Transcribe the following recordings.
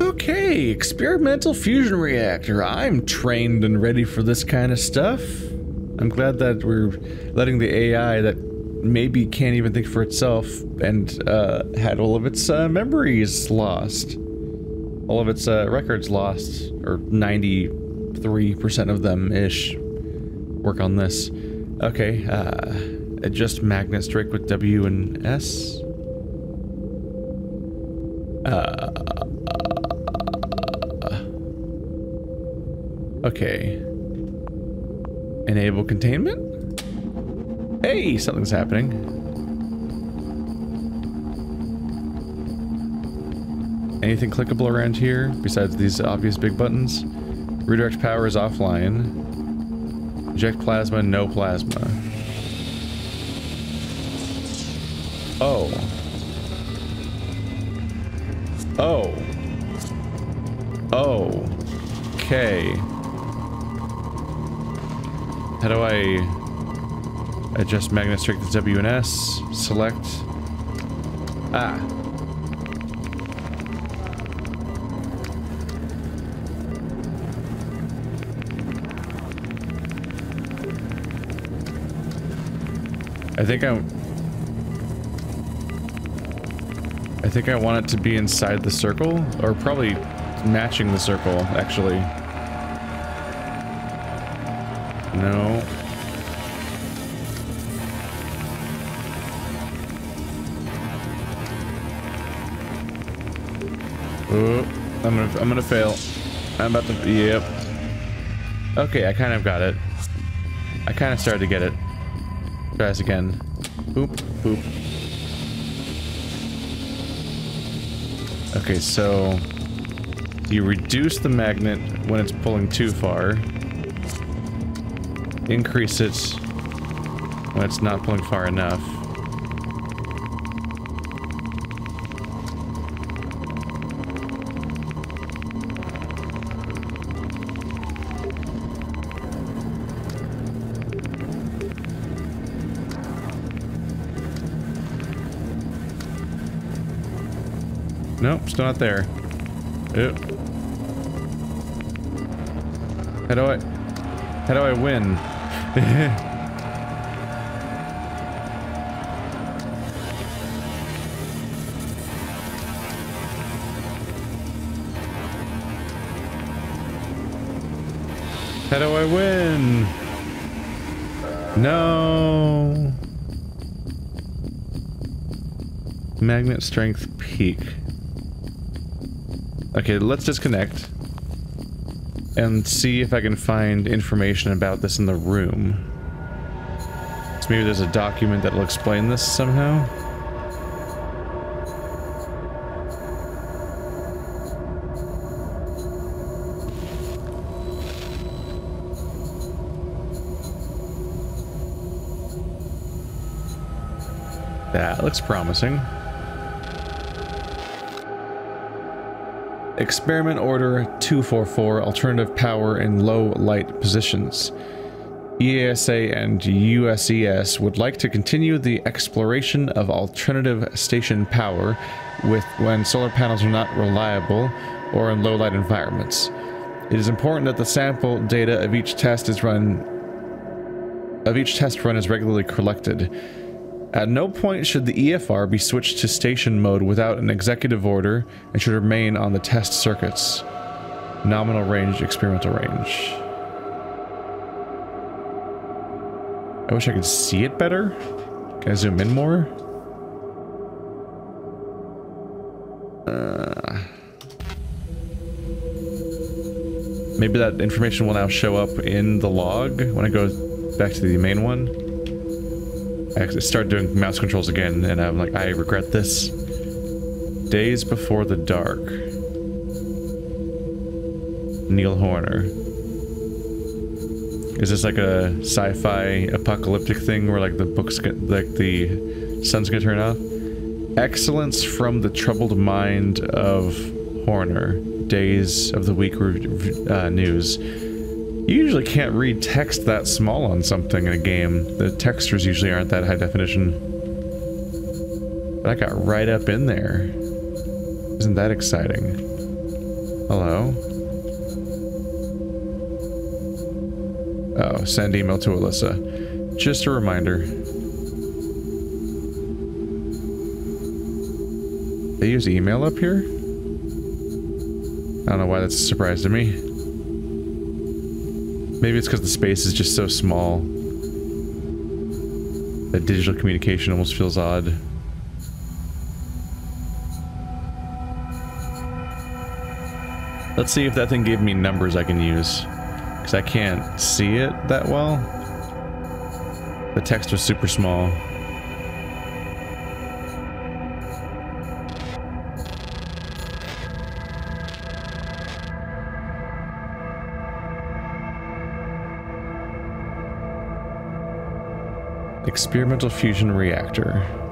Okay, experimental fusion reactor. I'm trained and ready for this kind of stuff. I'm glad that we're letting the AI that maybe can't even think for itself and uh, had all of its uh, memories lost. All of its uh, records lost, or 93% of them-ish. Work on this. Okay, uh, adjust magnet strike with W and S. Uh, okay. Enable containment? Hey, something's happening. Anything clickable around here besides these obvious big buttons? Redirect power is offline. Eject plasma, no plasma. Oh. Oh. Oh. Okay. How do I adjust magnet strength to W and S? Select. Ah. I think I'm... I think I want it to be inside the circle, or probably matching the circle, actually. No. Oh, I'm gonna, I'm gonna fail. I'm about to, yep. Okay, I kind of got it. I kind of started to get it. Try this again. Boop, boop. Okay, so you reduce the magnet when it's pulling too far. Increase it when it's not pulling far enough. Nope, still not there. Oop. How do I... How do I win? How do I win? No. Magnet strength peak. Okay, let's disconnect and see if I can find information about this in the room. So maybe there's a document that'll explain this somehow. That looks promising. Experiment Order 244 Alternative Power in Low Light Positions. EASA and USES would like to continue the exploration of alternative station power with when solar panels are not reliable or in low light environments. It is important that the sample data of each test is run of each test run is regularly collected. At no point should the EFR be switched to station mode without an executive order and should remain on the test circuits. Nominal range, experimental range. I wish I could see it better. Can I zoom in more? Uh, maybe that information will now show up in the log when I go back to the main one. I started doing mouse controls again, and I'm like, I regret this. Days Before the Dark. Neil Horner. Is this like a sci-fi apocalyptic thing where like the books get, like the sun's gonna turn off? Excellence from the troubled mind of Horner. Days of the Week uh, News. You usually can't read text that small on something in a game. The textures usually aren't that high definition. That I got right up in there. Isn't that exciting? Hello? Oh, send email to Alyssa. Just a reminder. They use email up here? I don't know why that's a surprise to me. Maybe it's because the space is just so small. That digital communication almost feels odd. Let's see if that thing gave me numbers I can use. Because I can't see it that well. The text was super small. Experimental fusion reactor.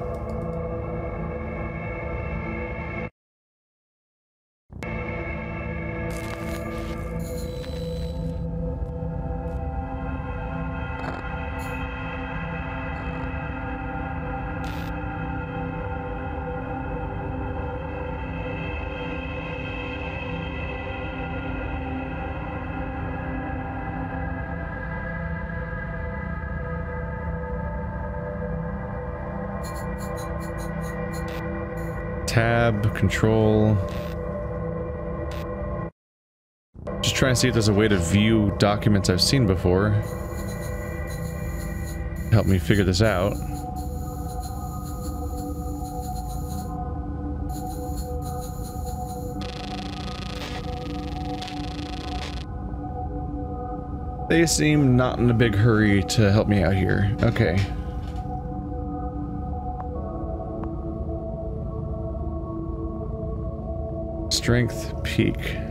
Tab, control. Just trying to see if there's a way to view documents I've seen before. Help me figure this out. They seem not in a big hurry to help me out here. Okay. Strength peak.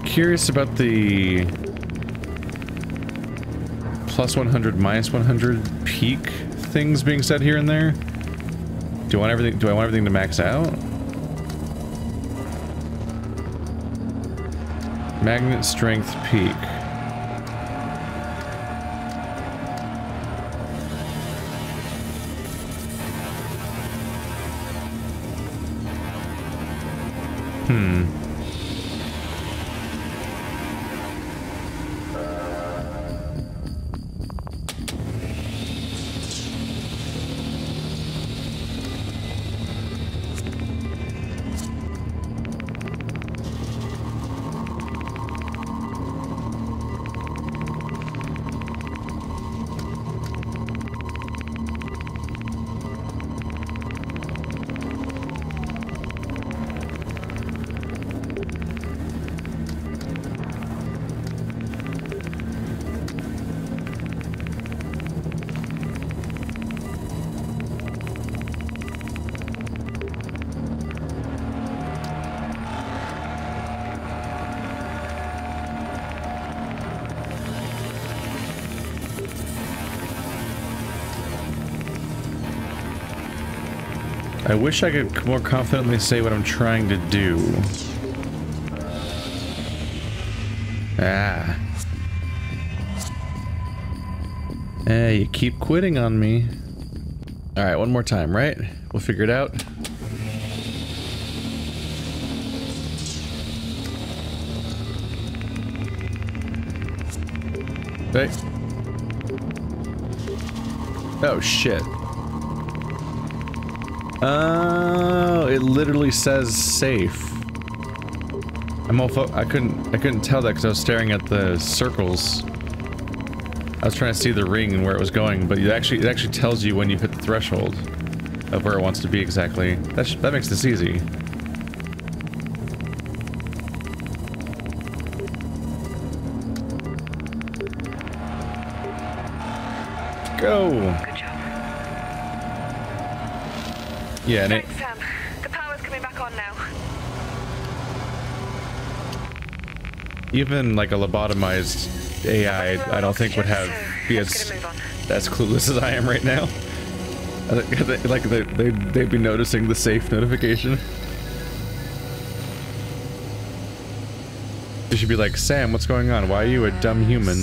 I'm curious about the plus 100, minus 100 peak things being said here and there. Do I want everything? Do I want everything to max out? Magnet strength peak. I wish I could more confidently say what I'm trying to do. Ah. Eh, you keep quitting on me. Alright, one more time, right? We'll figure it out. Hey. Oh, shit. Oh, it literally says safe. I'm all I couldn't I couldn't tell that because I was staring at the circles. I was trying to see the ring and where it was going, but it actually it actually tells you when you hit the threshold of where it wants to be exactly. That that makes this easy. Go. Yeah, and Thanks, Sam. The power's coming back on now. even like a lobotomized AI, I don't think would have be as as clueless as I am right now. Like they they they'd be noticing the safe notification. You should be like, Sam, what's going on? Why are you a dumb human?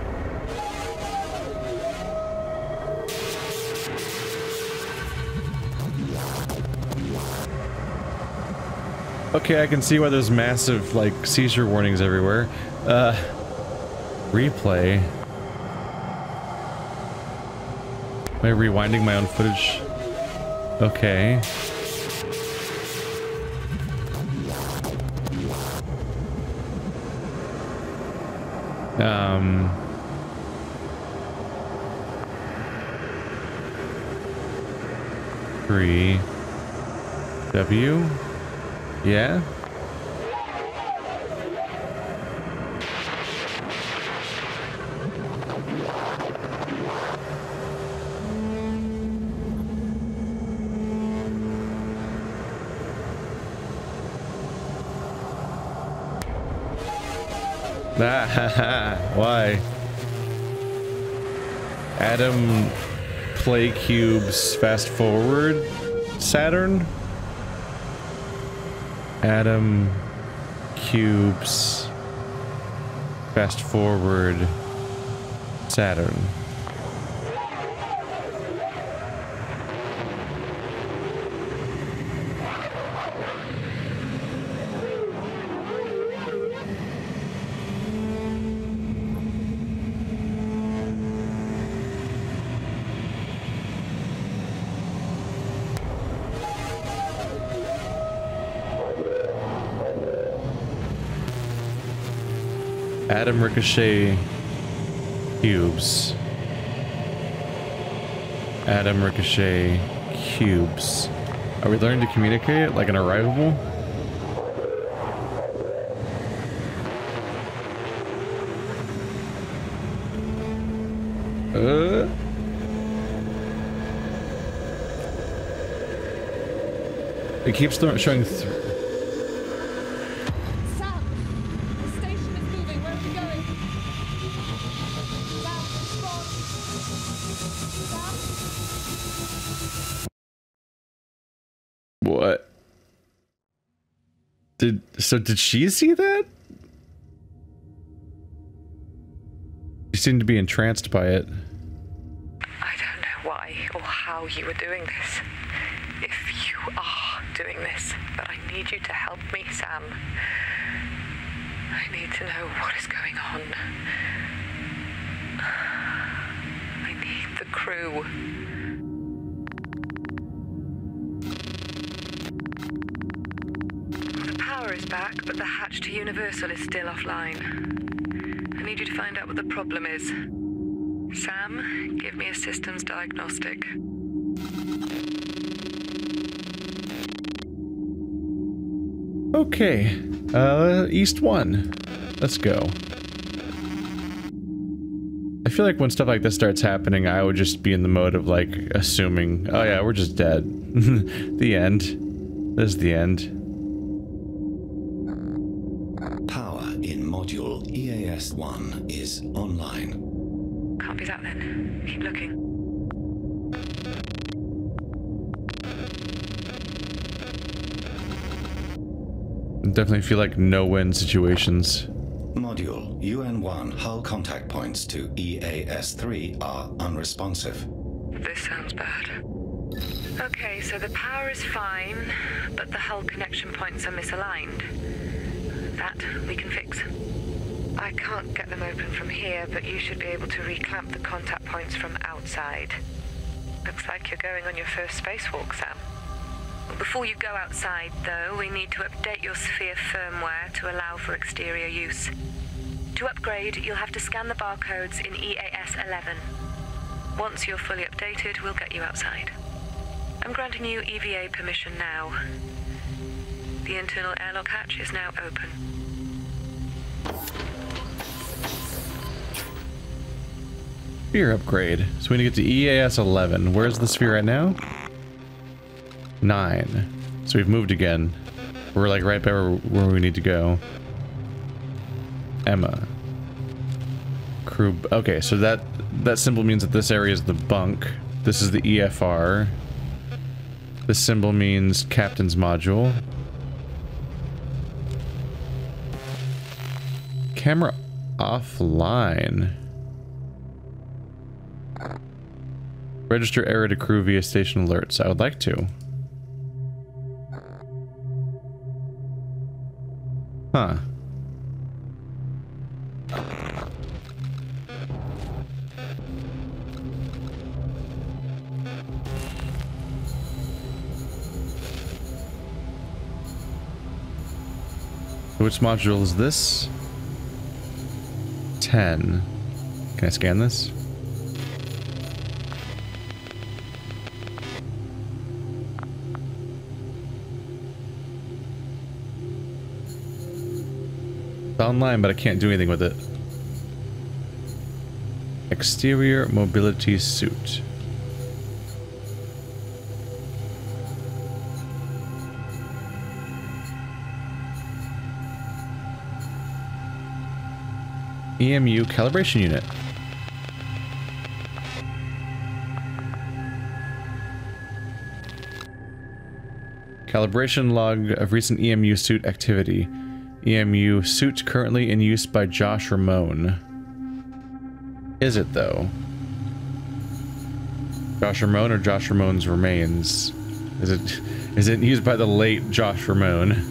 Okay, I can see why there's massive, like, seizure warnings everywhere. Uh, replay. Am I rewinding my own footage? Okay. Um, three W. Yeah. Why? Adam Play Cubes Fast Forward Saturn? Adam Cubes Fast Forward Saturn. Adam Ricochet cubes. Adam Ricochet cubes. Are we learning to communicate like an arrival? Uh. It keeps showing Did so did she see that? She seemed to be entranced by it. I don't know why or how you were doing this. If you are doing this, but I need you to help me, Sam. I need to know what is going on. I need the crew. Is back, but the hatch to Universal is still offline. I need you to find out what the problem is. Sam, give me a systems diagnostic. Okay. Uh, East 1. Let's go. I feel like when stuff like this starts happening, I would just be in the mode of, like, assuming, oh yeah, we're just dead. the end. This is the end. One is online. Can't be that then. Keep looking. Definitely feel like no-win situations. Module UN-1 hull contact points to EAS-3 are unresponsive. This sounds bad. Okay, so the power is fine, but the hull connection points are misaligned. That we can fix. I can't get them open from here, but you should be able to reclamp the contact points from outside. Looks like you're going on your first spacewalk, Sam. Before you go outside, though, we need to update your sphere firmware to allow for exterior use. To upgrade, you'll have to scan the barcodes in EAS 11. Once you're fully updated, we'll get you outside. I'm granting you EVA permission now. The internal airlock hatch is now open. Sphere upgrade. So we need to get to EAS 11. Where's the sphere right now? 9. So we've moved again. We're like right there where we need to go. Emma. Crew. Okay, so that that symbol means that this area is the bunk. This is the EFR. This symbol means captain's module. Camera offline. Register error to crew via station alerts. I would like to. Huh. Which module is this? 10. Can I scan this? Online, but I can't do anything with it. Exterior mobility suit. EMU calibration unit. Calibration log of recent EMU suit activity. EMU suit currently in use by Josh Ramone. Is it though? Josh Ramone or Josh Ramone's remains? Is it is it used by the late Josh Ramone?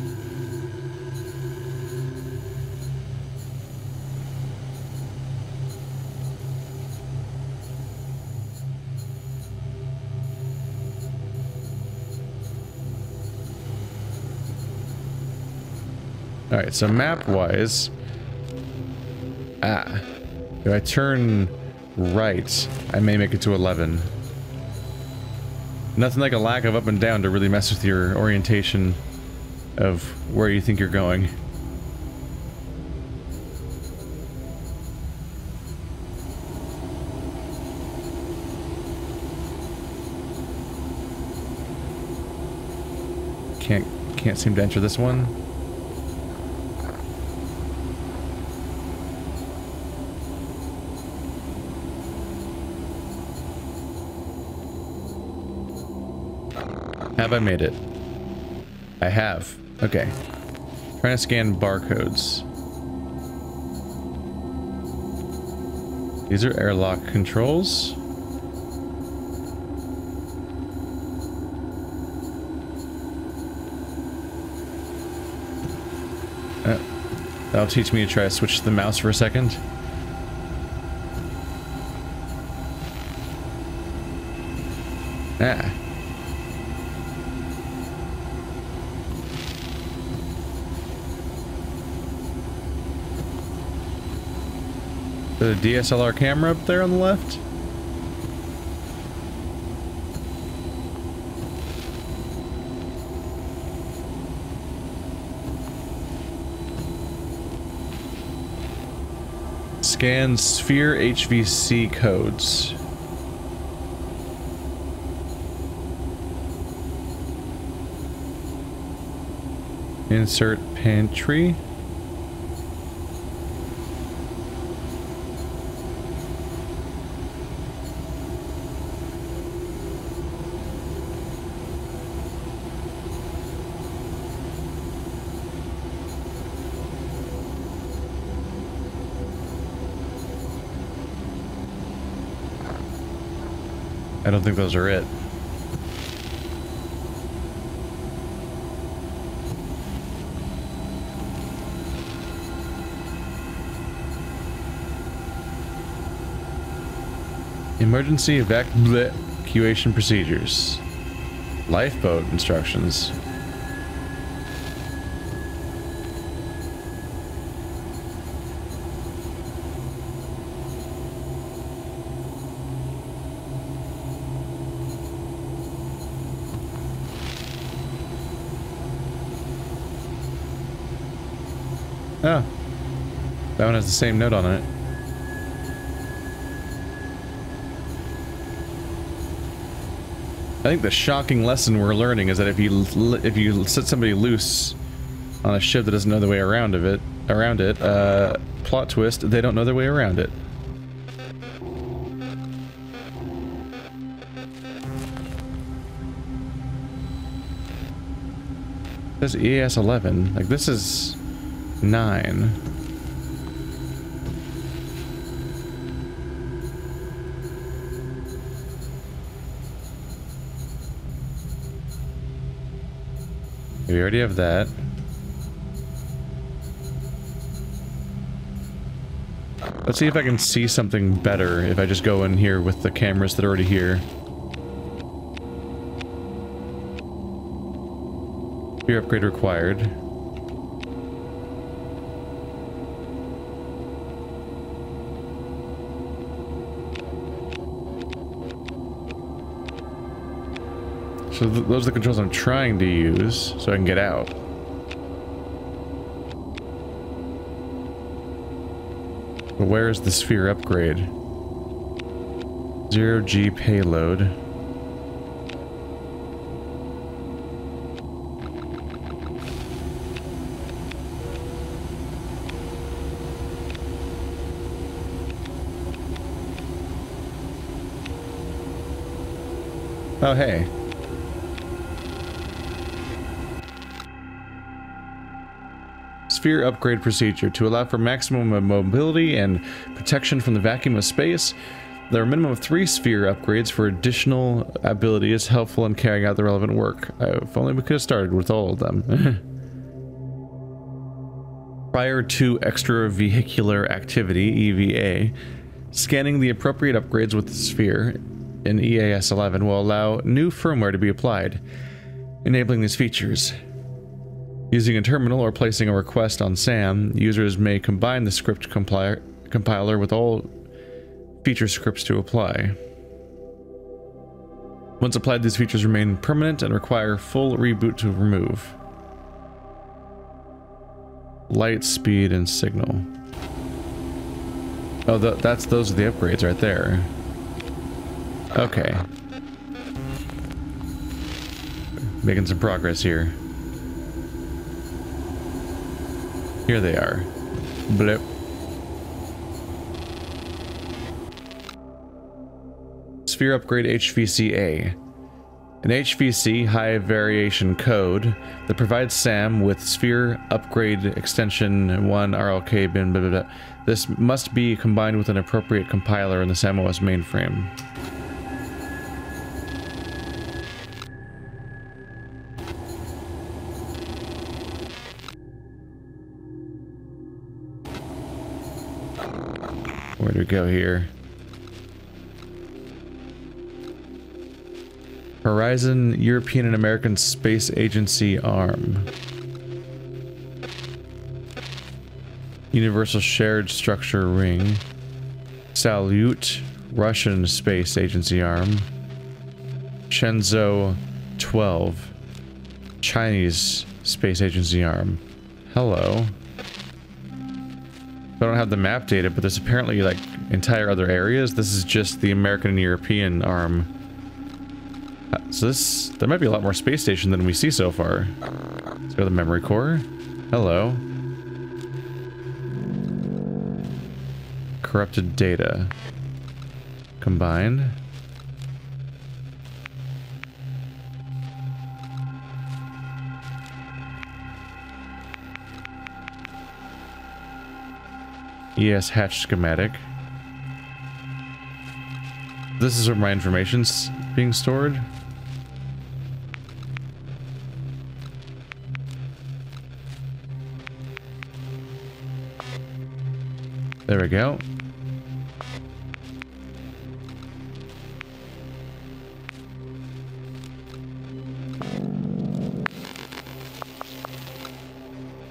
Alright, so map-wise... Ah. If I turn right, I may make it to 11. Nothing like a lack of up and down to really mess with your orientation of where you think you're going. Can't can't seem to enter this one. Have I made it? I have. Okay. Trying to scan barcodes. These are airlock controls. Uh, that'll teach me to try to switch the mouse for a second. Ah. The DSLR camera up there on the left? Scan sphere HVC codes. Insert pantry. I don't think those are it. Emergency evacuation procedures. Lifeboat instructions. Oh. That one has the same note on it. I think the shocking lesson we're learning is that if you if you set somebody loose on a ship that doesn't know the way around of it, around it, uh, plot twist, they don't know their way around it. This EAS 11, like this is 9. We already have that. Let's see if I can see something better if I just go in here with the cameras that are already here. Gear upgrade required. So th those are the controls I'm trying to use so I can get out. But where is the sphere upgrade? Zero G payload. Oh, hey. Sphere upgrade procedure to allow for maximum mobility and protection from the vacuum of space. There are a minimum of three sphere upgrades for additional abilities helpful in carrying out the relevant work. Uh, if only we could have started with all of them. Prior to extravehicular activity, EVA, scanning the appropriate upgrades with the sphere in EAS 11 will allow new firmware to be applied, enabling these features. Using a terminal or placing a request on SAM, users may combine the script compiler, compiler with all feature scripts to apply. Once applied, these features remain permanent and require full reboot to remove. Light, speed, and signal. Oh, th that's those are the upgrades right there. Okay. Making some progress here. Here they are. Blip. Sphere upgrade HVC-A. An HVC high variation code that provides SAM with sphere upgrade extension 1 RLK bin blah, blah, blah. This must be combined with an appropriate compiler in the SAMOS mainframe. To go here? Horizon European and American Space Agency Arm. Universal Shared Structure Ring. Salute Russian Space Agency Arm. Shenzhou 12 Chinese Space Agency Arm. Hello. I don't have the map data, but there's apparently like entire other areas. This is just the American and European arm. So this, there might be a lot more space station than we see so far. Let's go to the memory core. Hello. Corrupted data. Combined. ES hatch schematic. This is where my information's being stored. There we go.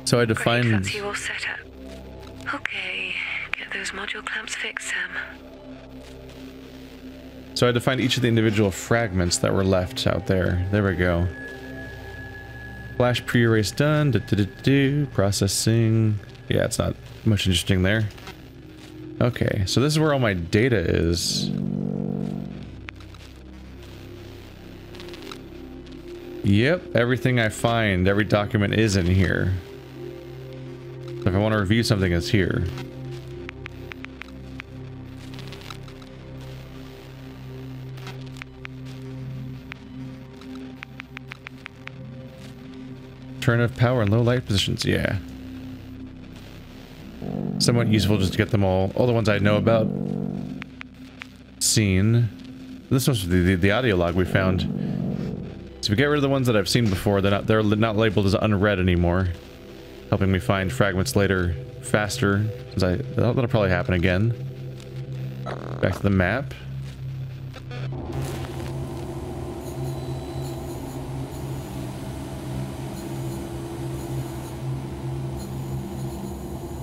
So I defined... Okay, get those module clamps fixed, Sam. So I had to find each of the individual fragments that were left out there. There we go. Flash pre-erase done. Do, do, do, do. Processing. Yeah, it's not much interesting there. Okay, so this is where all my data is. Yep, everything I find, every document is in here. So if I want to review something, it's here. Turn of power in low light positions, yeah. Somewhat useful just to get them all, all the ones I know about. Seen. This was the, the, the audio log we found. So we get rid of the ones that I've seen before, they're not, they're not labeled as unread anymore. Helping me find fragments later faster. Since I, that'll probably happen again. Back to the map.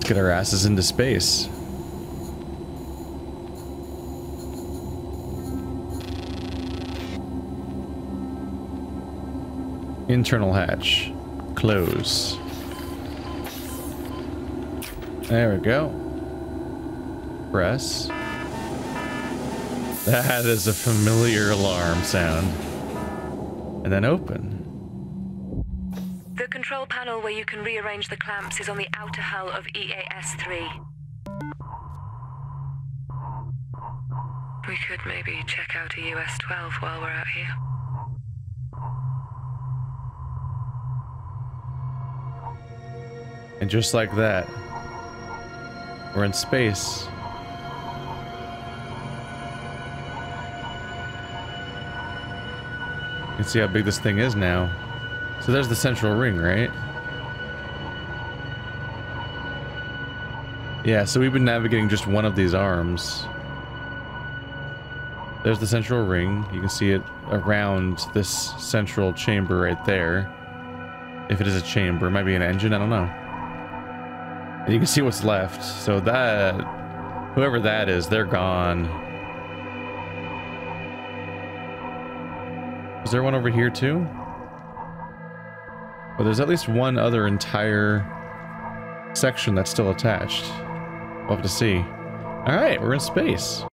Let's get our asses into space. Internal hatch. Close. There we go. Press. That is a familiar alarm sound. And then open. Where you can rearrange the clamps is on the outer hull of EAS 3. We could maybe check out a US 12 while we're out here. And just like that, we're in space. You can see how big this thing is now. So there's the central ring, right? Yeah, so we've been navigating just one of these arms. There's the central ring. You can see it around this central chamber right there. If it is a chamber, it might be an engine, I don't know. And you can see what's left. So that, whoever that is, they're gone. Is there one over here too? Well, there's at least one other entire section that's still attached. We'll have to see. All right, we're in space.